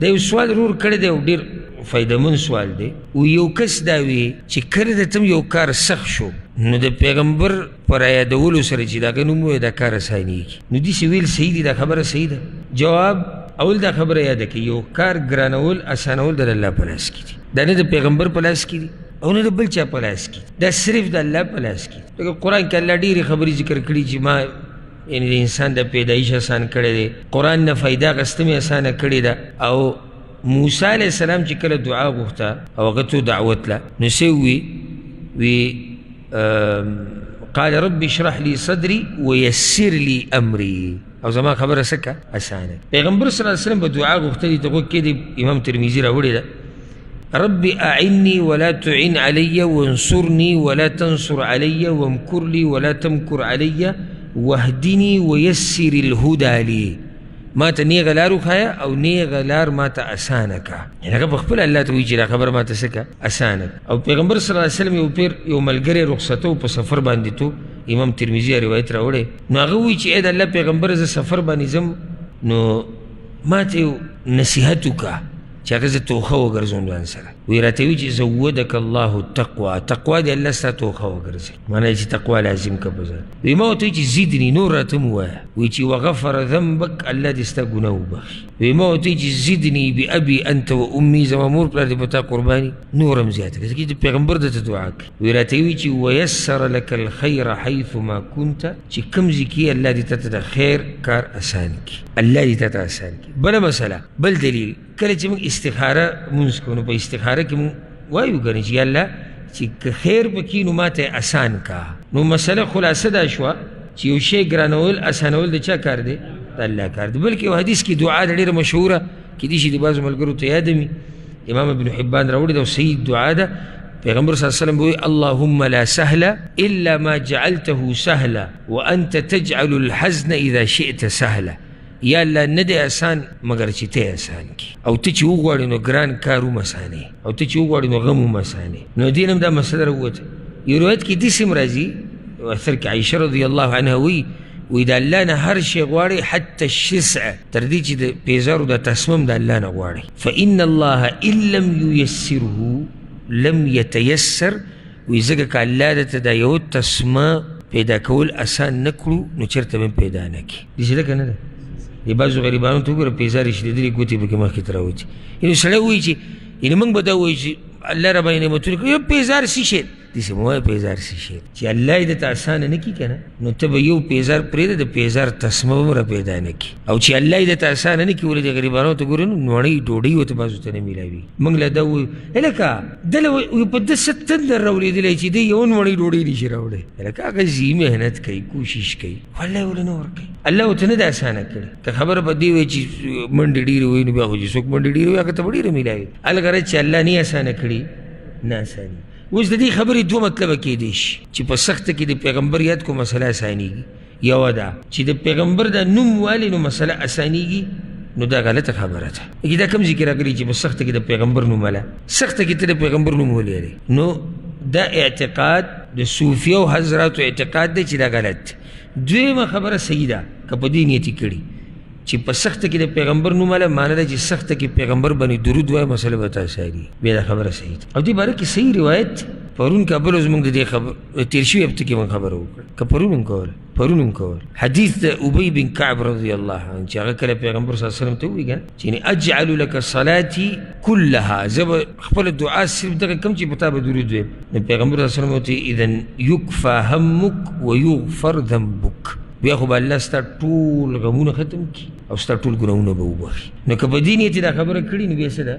دا یو سوال رور کړی دی او ډیر فایدمن سوال دی او یو کس دا وی چې کړی د تم یو کار سخت شو نو د پیغمبر پر یادولو سره چې دا نوم وي دا کار اساني نو دې سی ویل صحیح دی دا خبره صحیح ده جواب اول دا خبره یاد کی یو کار ګرانول اسانول د الله په لاس کې دی دا نه د پیغمبر په لاس کې دی او نه د بل چا په لاس کې دا صرف د الله په لاس کې دی قرآن کې الله ډېرې خبرې ذکر کړي چې ما یعنی د انسان د پیدایش آسان کړی دی قرآن نه فایده اخیستل مې اسانه کړې ده او موسی علیه السلام چې کله دعا غوښته او هغه ته دعوت له نو څه ووي وی قال رب اشرح لي صدري ويسر لي امري او زما خبره سکه اسانه پیغمبر صلی الله علیه وسلم په دعا غوښتلې ته کې دی امام ترمذی راوړی ده رب اعنی ولا تعین علی وانصرنی ولا تنصر علی وامکر لی ولا تمکر علی واهدنی ویسر الهدى لی ما ته نیغه لار وښایه او نیغه لار ما ته اسانه کا یعنې هغه په خپله الله ته وایي چې دا خبره ما ته څه کا اسانه کا او پیغمبر صلی الله علیه وسلم یو پیر یو ملګری رخصته په سفر باندې تو امام ترمذي روایت راوړی نو هغه وایي چې ای د الله پیغمبر زه سفر باندې ځم نو ما ته یو نصیحت وکړه چې هغه زه توخه وګرځوم ځان سره وی راته وی چې زودک الله التقوا تقوا دې الله ستا توخه وګرځي معنی چې تقوا لازم که په ځان وی ما ورته چې زیدني نور راته مو وایه وی چې وغفر ذنبک الله دې ستا ګناه وبخښي وی ما ورته چې زیدني بأبي انت و امي زما مور پلار دې په تا قرباني نور هم زیات کړه ځکه چې پیغمبر درته دعا کوي وی راته وی چې ویسر لك الخير حيث ما كنت چې کوم ځای کې الله دې ته د خیر کار اسان کړي الله دې ته اسان بله مسله بل دلیل کله چې موږ استخاره مونځ کوو نو په استخاره کې موږ وایو که نه چې الله چې که خیر پکې نو ماته اسان کا نو مسله خلاصه دا شوه چې یو شی ګرانول اسانول د چا کار دی د الله کار دی بلکې حدیث کې دعا د ډېره مشهوره کېدای شي د بعضو ملګرو ته یاده وي امام ابن حبان راوړي ده او صحیح دعا ده پیغمبر صلی الله علیه وسلم وایي اللهم لا سهل الا ما جعلته سهلا وانت تجعل الحزن اذا شئت سهلا یا الله نه دی اسان مګر چې ته اسان کی او ته چې وغواړې نو ګران کار هم اسانې او ته چې وغواړې نو غم هم اسانې نو دین هم دا مسله راووته یو روایت کې داسې هم راځي اثر کې عایشه رضی الله عنها وی وی د الله نه هر شی غواړي حتی الشسع تر دې چې د پیزارو د تسمم د الله نه غواړي فإن الله إن لم ييسره لم يتيسر وی ځکه که الله درته دا یو تسمه پیدا کول اسان نه کړو نو چېرته به پیدا نه کړي داسې لکه نه ده د بعضو غریبانو ته وګوره پېزار یې شلېدلې ګوتې پکې مخکې ته راوځي یعنې سړی وایي چې یعنې موږ به دا وایو چې الله را باندې نعمتونه کړي یو پېزار څه شی داسې مه وایه پېزار څه شی چې الله یې درته اسانه نه کړي که نه نو ته به یو پېزار پرېږده د پېزار تسمه به هم را پیدا نه کړي او چې الله یې درته اسانه نه کړي ولې د غریبانو ته ګورې نو نوڼۍ ډوډۍ ورته بعضو ته نه میلاوي موږ له دا وایو هلکه دله په د ستن در راولېدلی چې دی یو نوړی ډوډۍ نشي راوړی لکه هغه ځي محنت کوي کوشش کوي خو الله یې ولې نه ورکوي الله ورته نه ده اسانه کړې که خبره په دې وای چې منډې ډېرې وایي نو بیا خو چې څوک منډې ډېرې وایي هغه ته به ډېره میلاوي هلکره چې الله نه اسانه کړي نه اساني اوس د دې خبرې دوه مطلبه کېدی شي چې په سخته کې د پیغمبر یاد کو مسله اسانېږي یو دا چې د پیغمبر د نوم والی نو مسله اسانیږي نو دا غلطه خبره ده یی دا کوم ذکر راغلی چې په سخت کې د پیغمبر نوم ولا سخت کې ته د پیغمبر نوم ولري نو دا اعتقاد د صوفیو حضرات اعتقاد دی چې دا غلط دویمه خبره صحیح ده که په دې نیت کړي چې په سخت کې د پیغمبر نوم له معنی ده چې سخت کې پیغمبر باندې درود وای مسله وتا ساري بیا خبره صحیح ده او دې باره کې صحیح روایت پرون کابل زمونږ د دې خبر تیر شوی هفته کې مونږ خبره وکړه که پرون هم کوله پرون هم کوله حدیث د ابی بن کعب رضی الله عنه چې هغه کله پیغمبر صلی الله علیه وسلم ته وویل کنه چې یعنی اجعل لك صلاتي كلها زه به خپله دعا صرف دغه کوم چې په تا به درود ویم نو پیغمبر صلی الله علیه وسلم ورته اذا یکفا همک ویغفر ذنبک بیا خو به الله ستا ټول غمونه ختم کړي او ستا ټول ګناهونه به وبخښي نو که په دې نیت دا خبره کړې نو بیا څه ده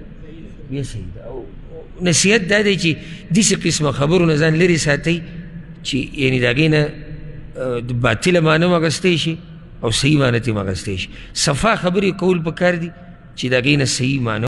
بیا صحیح ده او نصیحت دا دی چې داسې قسمه خبرو نه ځان لرې ساتئ چې یعنې د هغې نه د باطله معنی هم اخیستی شي او صحیح معنی ترې هم اخیستی شي صفا خبرې کول په کار دي چې د هغې نه صحیح معنی